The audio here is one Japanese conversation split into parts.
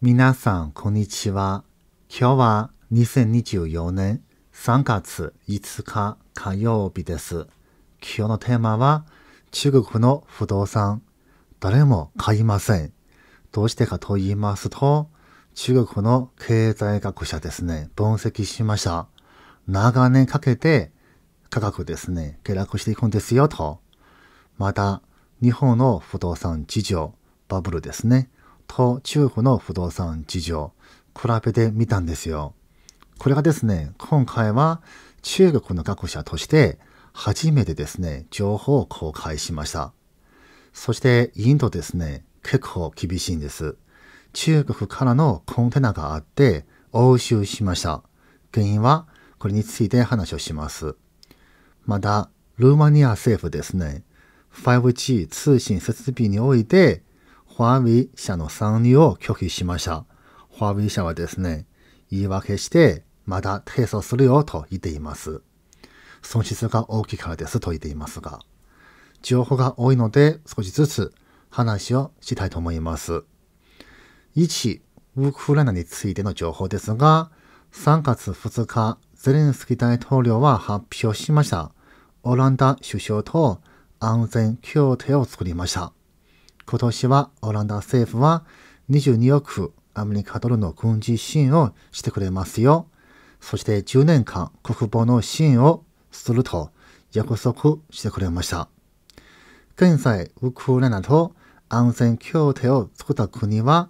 皆さん、こんにちは。今日は2024年3月5日火曜日です。今日のテーマは中国の不動産。誰も買いません。どうしてかと言いますと、中国の経済学者ですね、分析しました。長年かけて価格ですね、下落していくんですよと。また、日本の不動産事情、バブルですね。と中国の不動産事情、比べてみたんですよ。これがですね、今回は中国の学者として初めてですね、情報を公開しました。そしてインドですね、結構厳しいんです。中国からのコンテナがあって押収しました。原因はこれについて話をします。また、ルーマニア政府ですね、5G 通信設備において華為社の参入を拒否しました。華為社はですね、言い訳して、まだ提訴するよと言っています。損失が大きいからですと言っていますが、情報が多いので少しずつ話をしたいと思います。1、ウクライナについての情報ですが、3月2日、ゼレンスキー大統領は発表しました。オランダ首相と安全協定を作りました。今年はオランダ政府は22億アメリカドルの軍事支援をしてくれますよ。そして10年間国防の支援をすると約束してくれました。現在、ウクライナと安全協定を作った国は、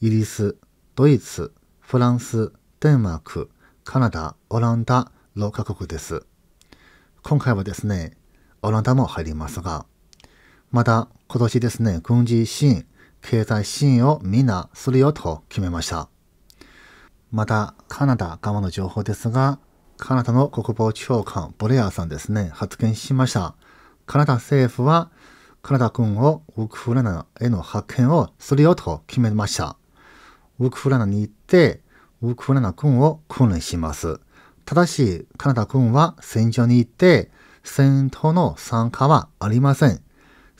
イギリス、ドイツ、フランス、デンマーク、カナダ、オランダ6カ国です。今回はですね、オランダも入りますが、また今年ですね、軍事支援、経済支援をみんなするよと決めました。また、カナダ側の情報ですが、カナダの国防長官ボレアさんですね、発言しました。カナダ政府は、カナダ軍をウクライナへの派遣をするよと決めました。ウクライナに行って、ウクライナ軍を訓練します。ただし、カナダ軍は戦場に行って、戦闘の参加はありません。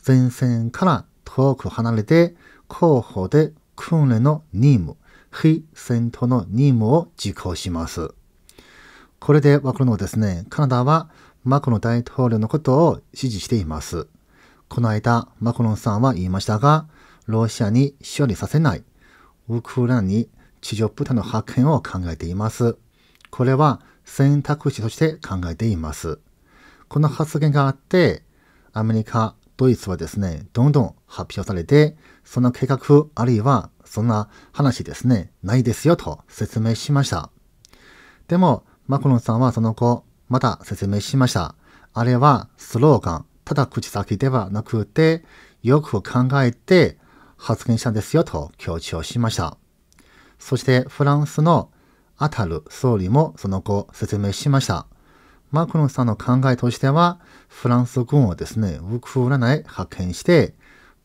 前線から遠く離れて、後方で訓練の任務、非戦闘の任務を実行します。これでわかるのはですね、カナダはマクロン大統領のことを支持しています。この間、マクロンさんは言いましたが、ロシアに勝利させない、ウクライナに地上部隊の派遣を考えています。これは選択肢として考えています。この発言があって、アメリカ、ドイツはですね、どんどん発表されて、その計画あるいはそんな話ですね、ないですよと説明しました。でも、マクロンさんはその後、また説明しました。あれはスローガン、ただ口先ではなくて、よく考えて発言したんですよと強調しました。そしてフランスのアタル総理もその後説明しました。マクロンさんの考えとしては、フランス軍をですね、ウクライナへ派遣して、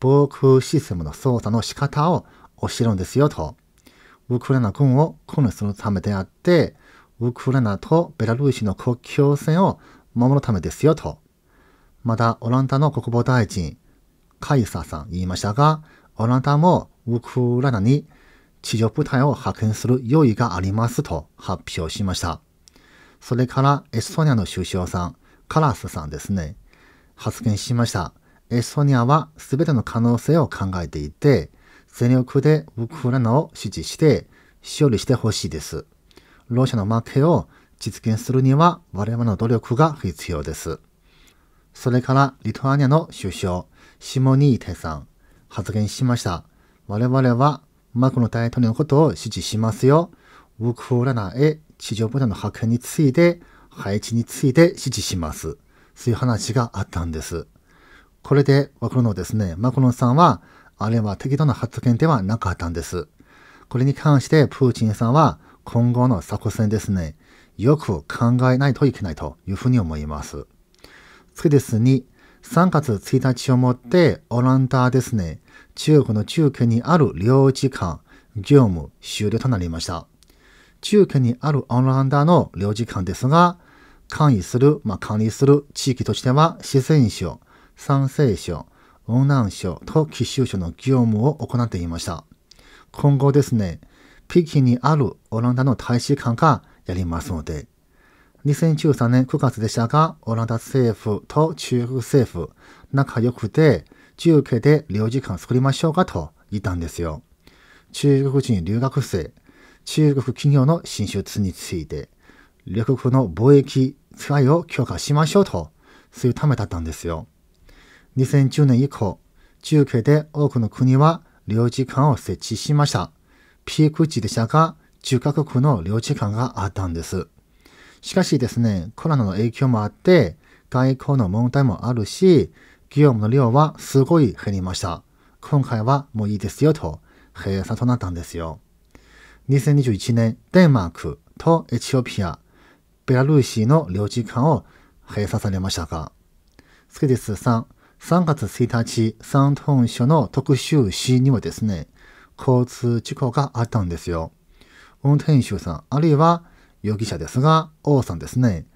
防空システムの操作の仕方を教えるんですよと。ウクライナ軍を訓練するためであって、ウクライナとベラルーシの国境線を守るためですよと。また、オランダの国防大臣、カイサーさん言いましたが、オランダもウクライナに地上部隊を派遣する用意がありますと発表しました。それからエストニアの首相さん、カラスさんですね、発言しました。エストニアは全ての可能性を考えていて、全力でウクライナを支持して勝利してほしいです。ロシアの負けを実現するには我々の努力が必要です。それからリトアニアの首相、シモニーテさん、発言しました。我々はマクロ大統領のことを支持しますよ。ウクライナへ地上部隊の派遣について、配置について指示します。そういう話があったんです。これでわかるのですね、マクロンさんは、あれは適当な発言ではなかったんです。これに関してプーチンさんは今後の作戦ですね、よく考えないといけないというふうに思います。次ですに、3月1日をもってオランダですね、中国の中継にある領事館、業務終了となりました。中堅にあるオランダの領事館ですが、管理する、まあ、管理する地域としては、四川省、山西省、雲南省と貴州省の業務を行っていました。今後ですね、北京にあるオランダの大使館がやりますので、2013年9月でしたが、オランダ政府と中国政府、仲良くて、中継で領事館作りましょうかと言ったんですよ。中国人留学生、中国企業の進出について、両国の貿易使いを強化しましょうと、そういうためだったんですよ。2010年以降、中継で多くの国は領事館を設置しました。ピーク時でしたが、10カ国の領事館があったんです。しかしですね、コロナの影響もあって、外交の問題もあるし、業務の量はすごい減りました。今回はもういいですよと、閉鎖となったんですよ。2021年、デンマークとエチオピア、ベラルーシの領事館を閉鎖されましたが、スケデス3、3月1日、山東省の特集市にはですね、交通事故があったんですよ。運転手さん、あるいは容疑者ですが、王さんですね。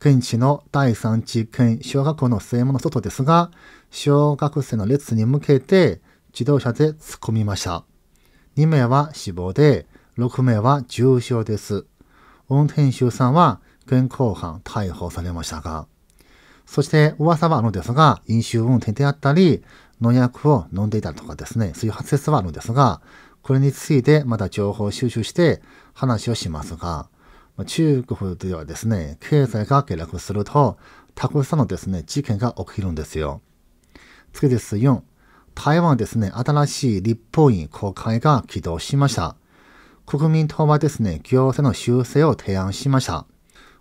現地の第三地県小学校の正門の外ですが、小学生の列に向けて自動車で突っ込みました。2名は死亡で、6名は重傷です。運転手さんは現行犯逮捕されましたが、そして噂はあるのですが、飲酒運転であったり、農薬を飲んでいたとかですね、そういう発説はあるんですが、これについてまた情報収集して話をしますが、中国ではですね、経済が下落すると、たくさんのですね、事件が起きるんですよ。次です。4。台湾ですね、新しい立法院公開が起動しました。国民党はですね、行政の修正を提案しました。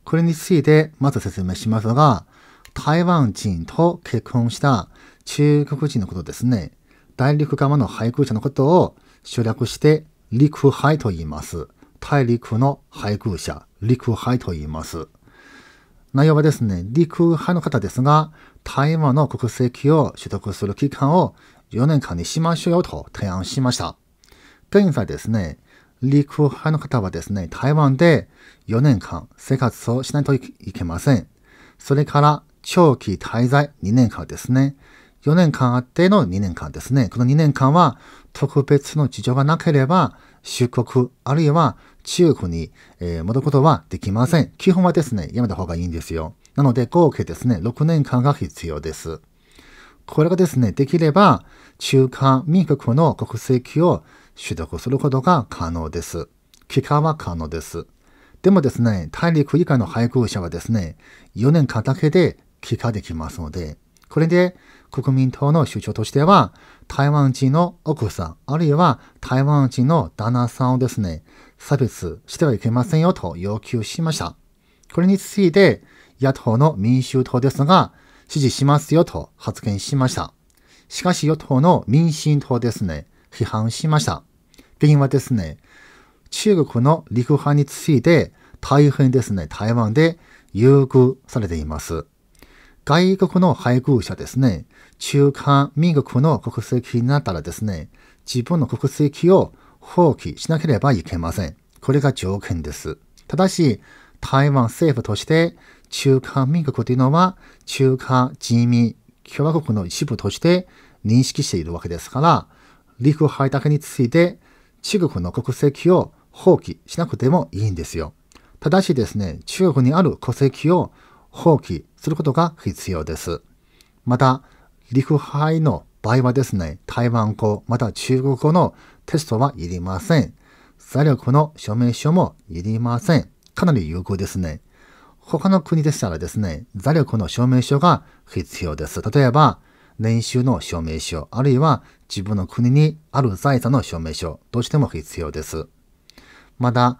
これについてまず説明しますが、台湾人と結婚した中国人のことですね。大陸側の配偶者のことを省略して陸配と言います。大陸の配偶者、陸配と言います。内容はですね、陸配の方ですが、台湾の国籍を取得する期間を4年間にしましょうよと提案しました。現在ですね、陸配の方はですね、台湾で4年間生活をしないといけません。それから長期滞在2年間ですね。4年間あっての2年間ですね。この2年間は特別の事情がなければ出国あるいは中国に、戻ることはできません。基本はですね、やめた方がいいんですよ。なので合計ですね、6年間が必要です。これがですね、できれば中華民国の国籍を取得することが可能です。期間は可能です。でもですね、大陸以下の配偶者はですね、4年間だけで帰化できますので、これで国民党の主張としては、台湾人の奥さん、あるいは台湾人の旦那さんをですね、差別してはいけませんよと要求しました。これについて、野党の民衆党ですが、支持しますよと発言しました。しかし与党の民進党ですね、批判しました。原因はですね、中国の陸派について大変ですね、台湾で優遇されています。外国の配偶者ですね、中華民国の国籍になったらですね、自分の国籍を放棄しなければいけません。これが条件です。ただし、台湾政府として中華民国というのは中華人民共和国の一部として認識しているわけですから、陸配だけについて中国の国籍を放棄しなくてもいいんですよ。ただしですね、中国にある戸籍を放棄することが必要です。また、陸配の場合はですね、台湾語、また中国語のテストはいりません。座力の証明書もいりません。かなり有効ですね。他の国でしたらですね、座力の証明書が必要です。例えば、年収の証明書、あるいは自分の国にある財産の証明書、どうしても必要です。また、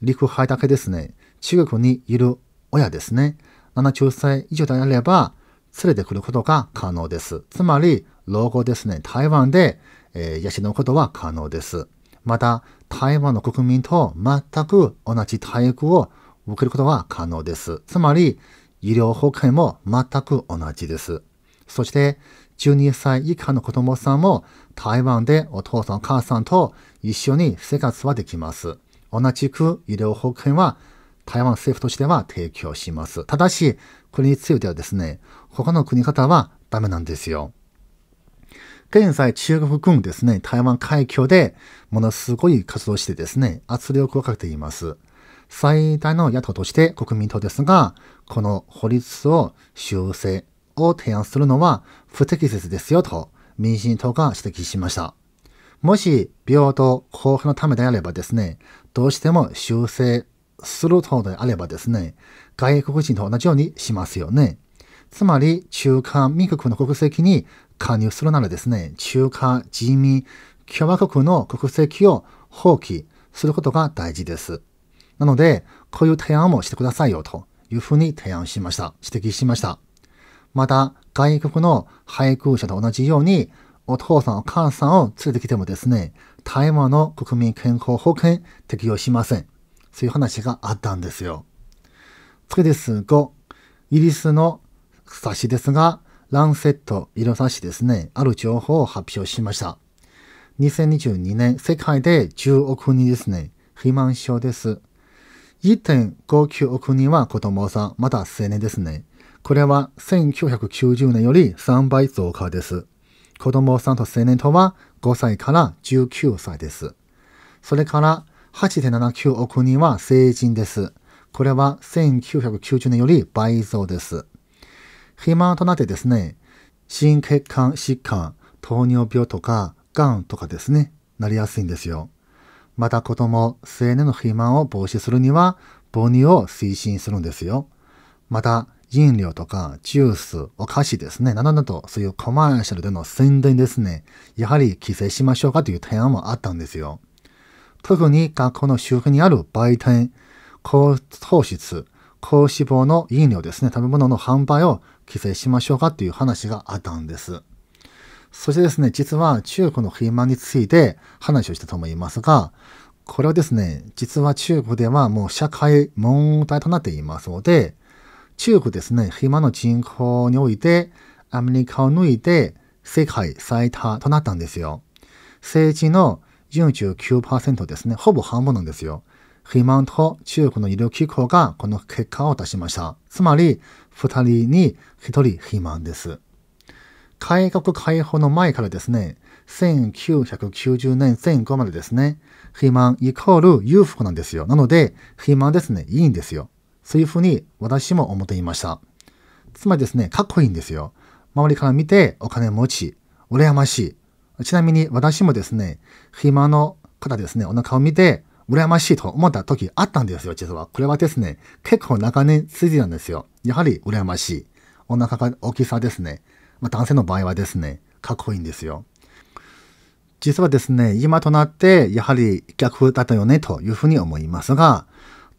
陸配だけですね、中国にいる親ですね、70歳以上であれば、連れてくることが可能です。つまり、老後ですね、台湾で、えー、養うことは可能です。また、台湾の国民と全く同じ待遇を受けることは可能です。つまり、医療保険も全く同じです。そして、12歳以下の子供さんも台湾でお父さんお母さんと一緒に生活はできます。同じく医療保険は台湾政府としては提供します。ただし、これについてはですね、他の国方はダメなんですよ。現在中国軍ですね、台湾海峡でものすごい活動してですね、圧力をかけています。最大の野党として国民党ですが、この法律を修正を提案するのは不適切ですよと民進党が指摘しました。もし平等公平のためであればですね、どうしても修正するとであればですね、外国人と同じようにしますよね。つまり中華民国の国籍に加入するならですね、中華人民共和国の国籍を放棄することが大事です。なので、こういう提案もしてくださいよというふうに提案しました。指摘しました。また、外国の配偶者と同じように、お父さんお母さんを連れてきてもですね、台湾の国民健康保険適用しません。そういう話があったんですよ。次です5、イギリスの冊子ですが、ランセット色冊子ですね、ある情報を発表しました。2022年、世界で10億人ですね、肥満症です。1.59億人は子供さん、また青年ですね。これは1990年より3倍増加です。子供さんと青年とは5歳から19歳です。それから8.79億人は成人です。これは1990年より倍増です。肥満となってですね、心血管疾患、糖尿病とか、癌とかですね、なりやすいんですよ。また子供、青年の肥満を防止するには、母乳を推進するんですよ。また、飲料とかジュース、お菓子ですね、などなど、そういうコマーシャルでの宣伝ですね、やはり規制しましょうかという提案もあったんですよ。特に学校の周辺にある売店、高糖質、高脂肪の飲料ですね、食べ物の販売を規制しましょうかという話があったんです。そしてですね、実は中国の肥満について話をしたと思いますが、これはですね、実は中国ではもう社会問題となっていますので、中国ですね、肥満の人口において、アメリカを抜いて世界最多となったんですよ。政治の49%ですね、ほぼ半分なんですよ。肥満と中国の医療機構がこの結果を出しました。つまり、二人に一人肥満です。改革開放の前からですね、1990年前後までですね、肥満イコール裕福なんですよ。なので、肥満ですね、いいんですよ。そういうふうに私も思っていました。つまりですね、かっこいいんですよ。周りから見てお金持ち、羨ましい。ちなみに私もですね、肥満の方ですね、お腹を見て羨ましいと思った時あったんですよ、実は。これはですね、結構長年続いてたんですよ。やはり羨ましい。お腹が大きさですね。まあ、男性の場合はですね、かっこいいんですよ。実はですね、今となってやはり逆だったよねというふうに思いますが、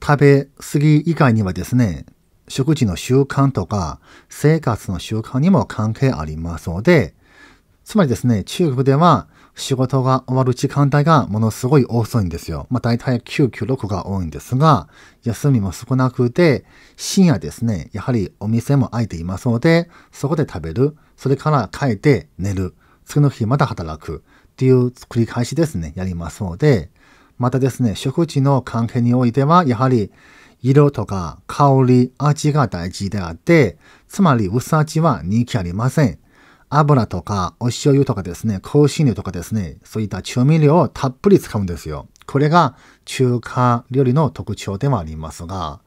食べ過ぎ以外にはですね、食事の習慣とか生活の習慣にも関係ありますので、つまりですね、中国では仕事が終わる時間帯がものすごい遅いんですよ。まあ大体9、9、6が多いんですが、休みも少なくて、深夜ですね、やはりお店も開いていますので、そこで食べる、それから帰って寝る、次の日また働くっていう繰り返しですね、やりますので、またですね、食事の関係においては、やはり色とか香り、味が大事であって、つまり薄味は人気ありません。油とかお醤油とかですね、香辛料とかですね、そういった調味料をたっぷり使うんですよ。これが中華料理の特徴ではありますが、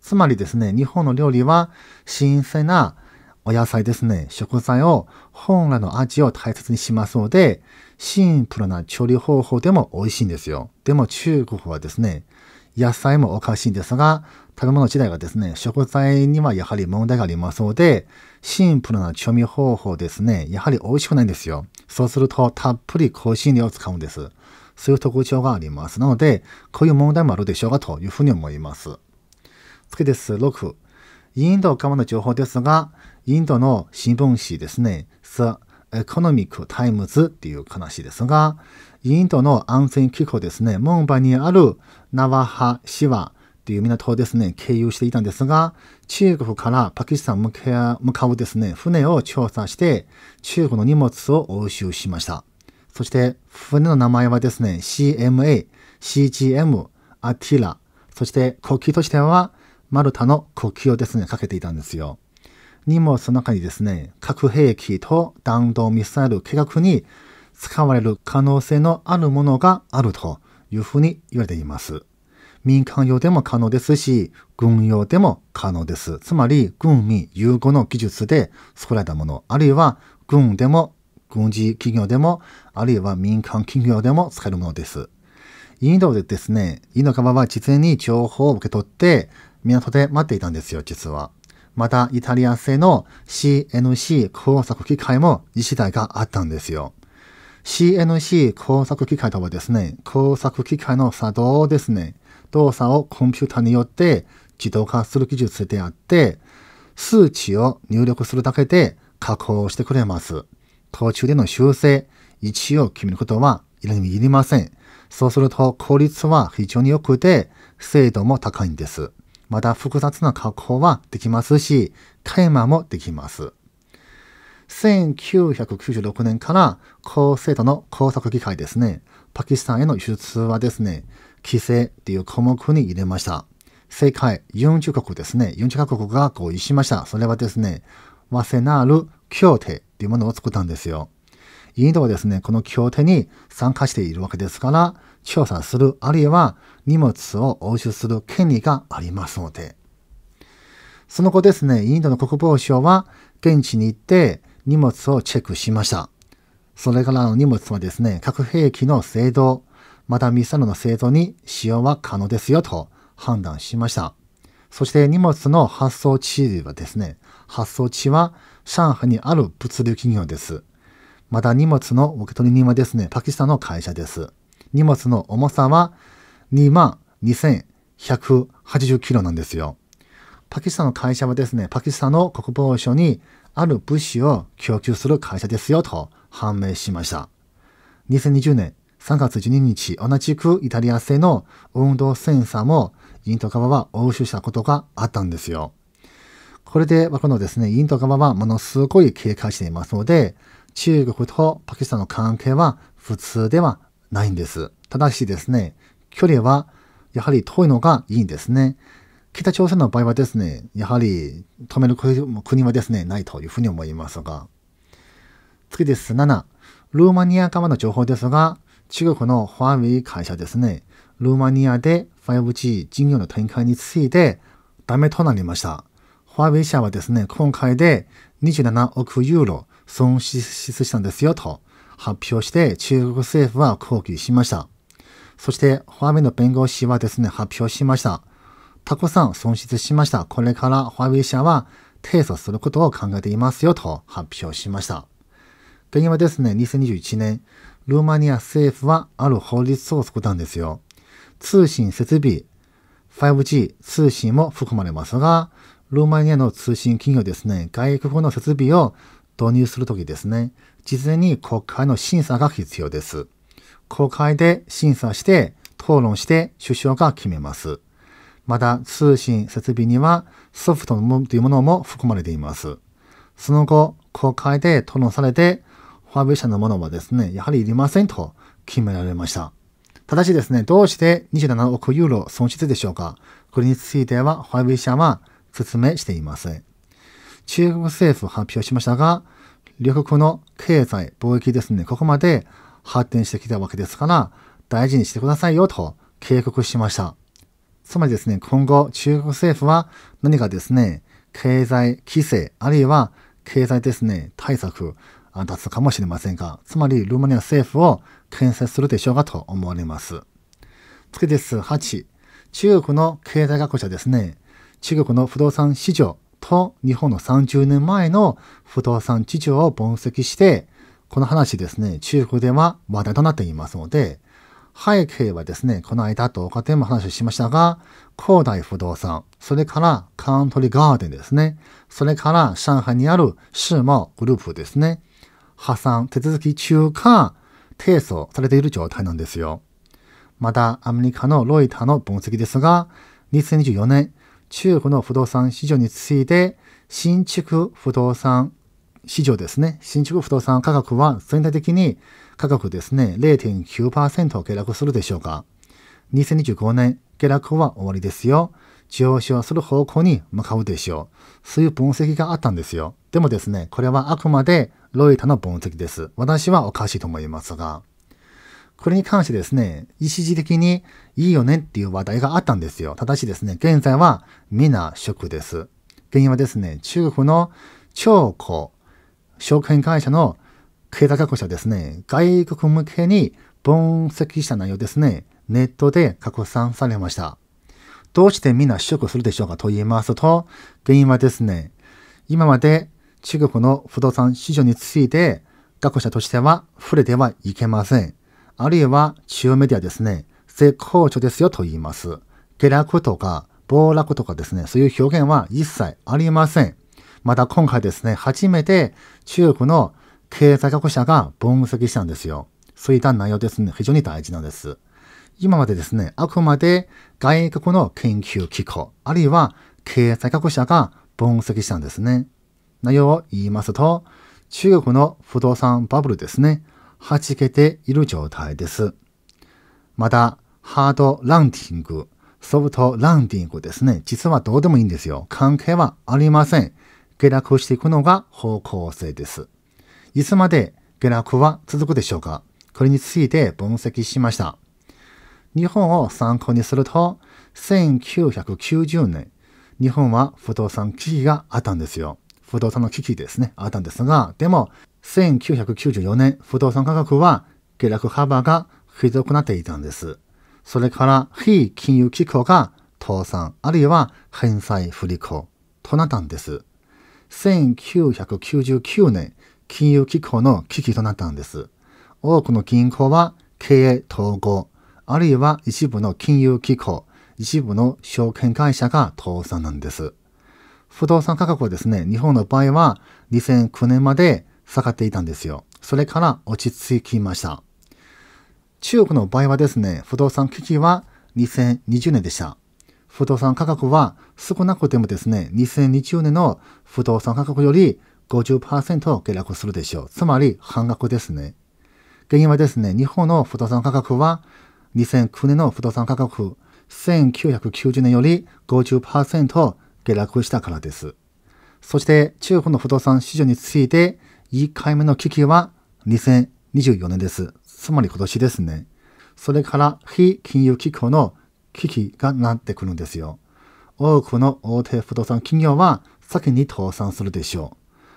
つまりですね、日本の料理は新鮮なお野菜ですね、食材を本来の味を大切にしますので、シンプルな調理方法でも美味しいんですよ。でも中国はですね、野菜もおかしいんですが、食べ物自体がですね、食材にはやはり問題がありますので、シンプルな調味方法ですね、やはり美味しくないんですよ。そうすると、たっぷり香辛料を使うんです。そういう特徴があります。なので、こういう問題もあるでしょうかというふうに思います。次です。6。インド側の情報ですが、インドの新聞紙ですね、The Economic Times っていう話ですが、インドの安全機構ですね、ムンバにあるナワハシワっていう港をですね、経由していたんですが、中国からパキスタン向かうですね、船を調査して、中国の荷物を押収しました。そして、船の名前はですね、CMA、CGM、アティラ、そして国旗としては、マルタの国旗をですね、かけていたんですよ。荷物の中にですね、核兵器と弾道ミサイル計画に使われる可能性のあるものがあるというふうに言われています。民間用でも可能ですし、軍用でも可能です。つまり、軍民融合の技術で作られたもの、あるいは軍でも、軍事企業でも、あるいは民間企業でも使えるものです。インドでですね、インド側は事前に情報を受け取って、港で待っていたんですよ、実は。また、イタリア製の CNC 工作機械も自治体があったんですよ。CNC 工作機械とはですね、工作機械の作動ですね、動作をコンピュータによって自動化する技術であって、数値を入力するだけで加工してくれます。途中での修正、位置を決めることはいりません。そうすると効率は非常に良くて、精度も高いんです。また複雑な加工はできますし、開模もできます。1996年から高精度の工作機械ですね、パキスタンへの輸出はですね、規制っていう項目に入れました。世界40国ですね、40カ国が合意しました。それはですね、ワセナール協定っていうものを作ったんですよ。インドはですね、この協定に参加しているわけですから、調査する、あるいは荷物を押収する権利がありますので。その後ですね、インドの国防省は現地に行って荷物をチェックしました。それからの荷物はですね、核兵器の製造、またミサイルの製造に使用は可能ですよと判断しました。そして荷物の発送地はですね、発送地は上海にある物流企業です。また荷物の受け取り人はですね、パキスタンの会社です。荷物の重さは22,180キロなんですよ。パキスタンの会社はですね、パキスタンの国防省にある物資を供給する会社ですよと判明しました。2020年3月12日、同じくイタリア製の運動センサーもインド側は押収したことがあったんですよ。これで、このですね、インド側はものすごい警戒していますので、中国とパキスタンの関係は普通ではないんです。ただしですね、距離はやはり遠いのがいいんですね。北朝鮮の場合はですね、やはり止める国はですね、ないというふうに思いますが。次です。7、ルーマニア側の情報ですが、中国の華為会社ですね、ルーマニアで 5G 事業の展開についてダメとなりました。華為社はですね、今回で27億ユーロ損失したんですよと発表して中国政府は抗議しました。そして、ファーウェイの弁護士はですね、発表しました。たくさん損失しました。これからファーウェイ社は提訴することを考えていますよと発表しました。原因はですね、2021年、ルーマニア政府はある法律を作ったんですよ。通信設備、5G 通信も含まれますが、ルーマニアの通信企業ですね、外国の設備を導入するときですね、事前に国会の審査が必要です。国会で審査して、討論して首相が決めます。また、通信設備にはソフトというものも含まれています。その後、国会で討論されて、ファーウェイ社のものはですね、やはりいりませんと決められました。ただしですね、どうして27億ユーロ損失でしょうかこれについては、ファーウェイ社は説明していません。中国政府発表しましたが、両国の経済、貿易ですね、ここまで発展してきたわけですから、大事にしてくださいよと警告しました。つまりですね、今後中国政府は何かですね、経済規制、あるいは経済ですね、対策、出すかもしれませんが、つまりルーマニア政府を建設するでしょうかと思われます。次です。8。中国の経済学者ですね、中国の不動産市場と日本の30年前の不動産事情を分析して、この話ですね、中国では話題となっていますので、背景はですね、この間動画でも話をしましたが、広大不動産、それからカントリーガーデンですね、それから上海にあるシーモグループですね、破産手続き中か提訴されている状態なんですよ。また、アメリカのロイターの分析ですが、2024年、中国の不動産市場について、新築不動産市場ですね。新築不動産価格は全体的に価格ですね、0.9%下落するでしょうか。2025年、下落は終わりですよ。上昇する方向に向かうでしょう。そういう分析があったんですよ。でもですね、これはあくまでロイターの分析です。私はおかしいと思いますが。これに関してですね、一時的にいいよねっていう話題があったんですよ。ただしですね、現在はみんなショックです。原因はですね、中国の超高証券会社の経済学者ですね、外国向けに分析した内容ですね、ネットで拡散されました。どうしてみんなショックするでしょうかと言いますと、原因はですね、今まで中国の不動産市場について学者としては触れてはいけません。あるいは中央メディアですね、絶好調ですよと言います。下落とか暴落とかですね、そういう表現は一切ありません。また今回ですね、初めて中国の経済学者が分析したんですよ。そういった内容ですね、非常に大事なんです。今までですね、あくまで外国の研究機構、あるいは経済学者が分析したんですね。内容を言いますと、中国の不動産バブルですね、弾けている状態です。また、ハードランディング、ソフトランディングですね。実はどうでもいいんですよ。関係はありません。下落していくのが方向性です。いつまで下落は続くでしょうか？これについて分析しました。日本を参考にすると、1990年、日本は不動産危機があったんですよ。不動産の危機ですね、あったんですが、でも、1994年、不動産価格は下落幅がひどくなっていたんです。それから非金融機構が倒産、あるいは返済不履行となったんです。1999年、金融機構の危機となったんです。多くの銀行は経営統合、あるいは一部の金融機構、一部の証券会社が倒産なんです。不動産価格はですね、日本の場合は2009年まで下がっていたんですよ。それから落ち着きました。中国の場合はですね、不動産危機は2020年でした。不動産価格は少なくてもですね、2020年の不動産価格より50%下落するでしょう。つまり半額ですね。原因はですね、日本の不動産価格は2009年の不動産価格1990年より50%下落したからです。そして中国の不動産市場について1回目の危機は2024年です。つまり今年ですね。それから非金融機構の危機がなってくるんですよ。多くの大手不動産企業は先に倒産するでしょ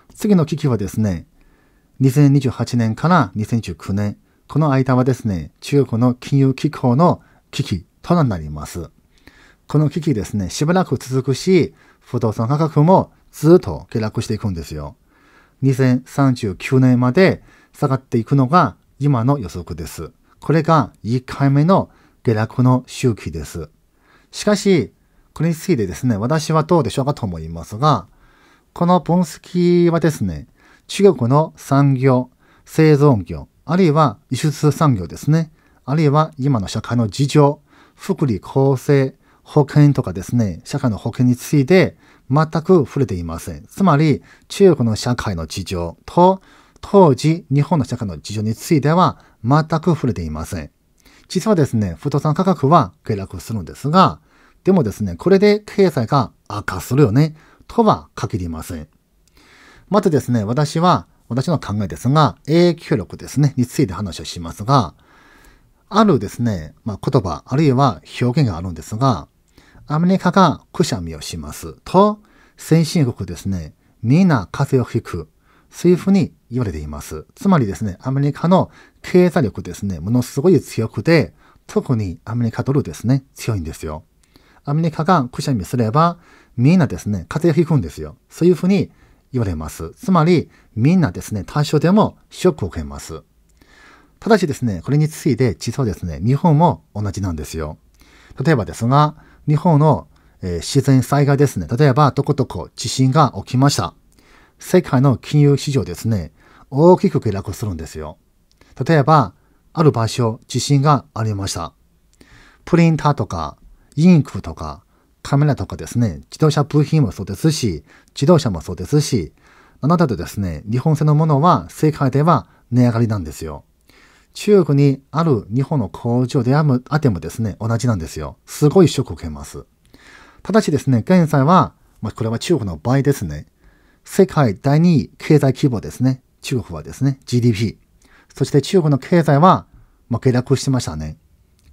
う。次の危機はですね、2028年から2019年、この間はですね、中国の金融機構の危機となります。この危機ですね、しばらく続くし、不動産価格もずっと下落していくんですよ。2039年まで下がっていくのが今の予測です。これが1回目の下落の周期です。しかし、これについてですね、私はどうでしょうかと思いますが、この分析はですね、中国の産業、製造業、あるいは輸出産業ですね、あるいは今の社会の事情、福利厚生、保険とかですね、社会の保険について全く触れていません。つまり、中国の社会の事情と当時、日本の社会の事情については全く触れていません。実はですね、不動産価格は下落するんですが、でもですね、これで経済が悪化するよね、とは限りません。またですね、私は、私の考えですが、影響力ですね、について話をしますが、あるですね、まあ、言葉、あるいは表現があるんですが、アメリカがくしゃみをしますと、先進国ですね、みんな風邪をひくそういうふうに言われています。つまりですね、アメリカの経済力ですね、ものすごい強くて、特にアメリカドルですね、強いんですよ。アメリカがくしゃみすれば、みんなですね、風邪ひくんですよ。そういうふうに言われます。つまり、みんなですね、多少でもショックを受けます。ただしですね、これについて実はですね、日本も同じなんですよ。例えばですが、日本の、えー、自然災害ですね。例えば、どこどこ地震が起きました。世界の金融市場ですね、大きく下落するんですよ。例えば、ある場所、地震がありました。プリンターとか、インクとか、カメラとかですね、自動車部品もそうですし、自動車もそうですし、あなたとですね、日本製のものは世界では値上がりなんですよ。中国にある日本の工場であってもですね、同じなんですよ。すごいショックを受けます。ただしですね、現在は、まあ、これは中国の場合ですね。世界第2位経済規模ですね。中国はですね、GDP。そして中国の経済は、まあ、下落してましたね。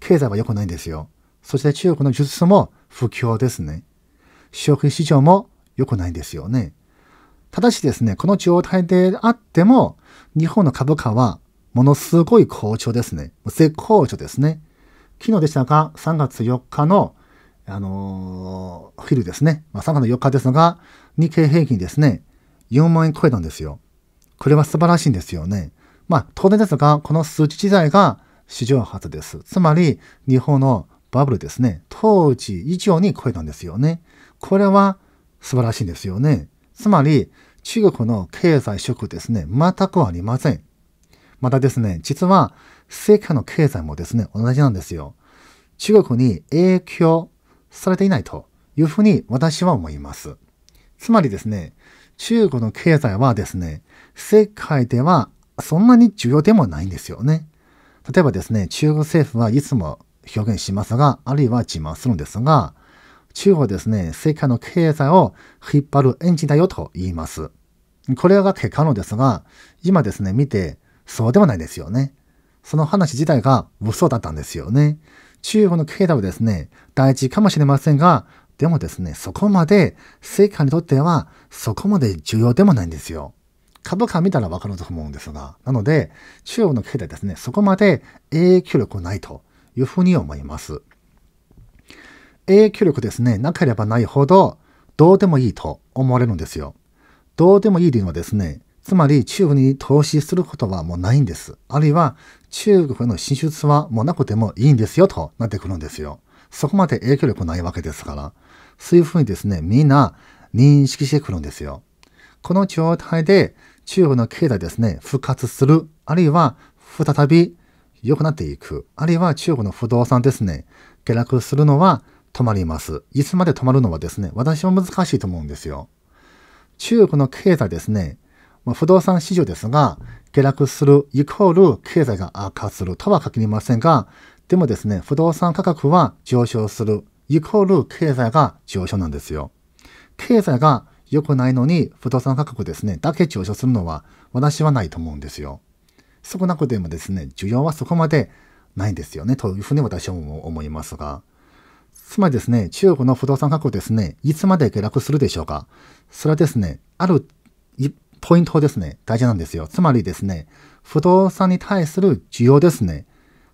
経済は良くないんですよ。そして中国の輸出も不況ですね。消費市場も良くないんですよね。ただしですね、この状態であっても、日本の株価はものすごい好調ですね。絶好調ですね。昨日でしたが、3月4日の、あのー、昼ですね。まあ、3月4日ですが、日経平均ですね、4万円超えたんですよ。これは素晴らしいんですよね。まあ、当然ですが、この数値自体が史上初です。つまり、日本のバブルですね、当時以上に超えたんですよね。これは素晴らしいんですよね。つまり、中国の経済色ですね、全くありません。またですね、実は世界の経済もですね、同じなんですよ。中国に影響されていないというふうに私は思います。つまりですね、中国の経済はですね、世界ではそんなに重要でもないんですよね。例えばですね、中国政府はいつも表現しますが、あるいは自慢するんですが、中国はですね、世界の経済を引っ張るエンジンだよと言います。これが結果のですが、今ですね、見て、そうではないですよね。その話自体が嘘だったんですよね。中国の経済はですね、大事かもしれませんが、でもですね、そこまで世界にとってはそこまで重要でもないんですよ。株価見たらわかると思うんですが、なので、中国の経済ですね、そこまで影響力ないというふうに思います。影響力ですね、なければないほど、どうでもいいと思われるんですよ。どうでもいいというのはですね、つまり中国に投資することはもうないんです。あるいは中国への進出はもうなくてもいいんですよとなってくるんですよ。そこまで影響力ないわけですから、そういうふうにですね、みんな認識してくるんですよ。この状態で中国の経済ですね、復活する、あるいは再び良くなっていく、あるいは中国の不動産ですね、下落するのは止まります。いつまで止まるのはですね、私は難しいと思うんですよ。中国の経済ですね、まあ、不動産市場ですが、下落するイコール経済が悪化するとは限りませんが、でもですね、不動産価格は上昇するイコール経済が上昇なんですよ。経済が良くないのに不動産価格ですね、だけ上昇するのは私はないと思うんですよ。少なくてもですね、需要はそこまでないんですよね、というふうに私は思いますが。つまりですね、中国の不動産価格ですね、いつまで下落するでしょうか。それはですね、あるポイントですね、大事なんですよ。つまりですね、不動産に対する需要ですね、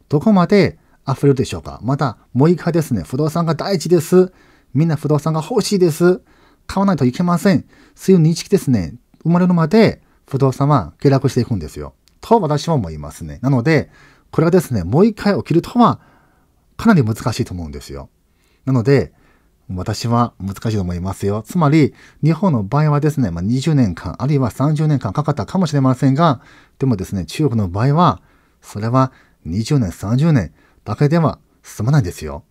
どこまで溢れるでしょうか？また、もう一回ですね、不動産が大事です。みんな不動産が欲しいです。買わないといけません。そういう認識ですね、生まれるまで不動産は下落していくんですよ。と私は思いますね。なので、これはですね、もう一回起きるとはかなり難しいと思うんですよ。なので、私は難しいと思いますよ。つまり、日本の場合はですね、まあ、20年間、あるいは30年間かかったかもしれませんが、でもですね、中国の場合は、それは20年、30年だけでは進まないですよ。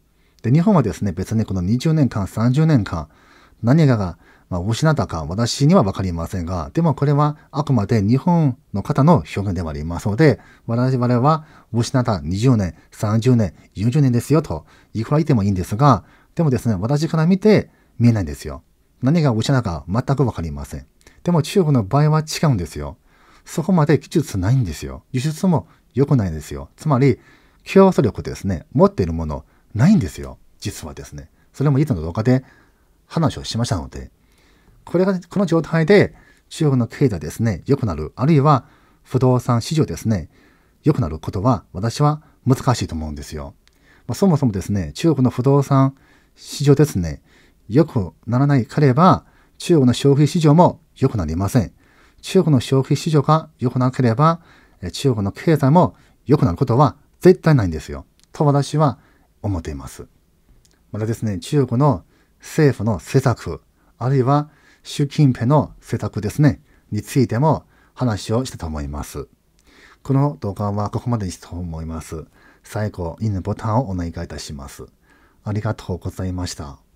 で、日本はですね、別にこの20年間、30年間、何かが、まあ、失ったか私にはわかりませんが、でもこれはあくまで日本の方の表現ではありますので、我々は失った20年、30年、40年ですよと、いくら言ってもいいんですが、でもですね、私から見て見えないんですよ。何が失ったか全くわかりません。でも中国の場合は違うんですよ。そこまで技術ないんですよ。輸出も良くないんですよ。つまり、競争力ですね、持っているものないんですよ。実はですね。それもいつの動画で話をしましたので、これが、この状態で中国の経済ですね、良くなる、あるいは不動産市場ですね、良くなることは私は難しいと思うんですよ。まあ、そもそもですね、中国の不動産市場ですね、良くならないかれば、中国の消費市場も良くなりません。中国の消費市場が良くなければ、中国の経済も良くなることは絶対ないんですよ。と私は思っています。またですね、中国の政府の施策、あるいは習近平の施策ですね、についても話をしたと思います。この動画はここまでにしたと思います。最後、いいねボタンをお願いいたします。ありがとうございました。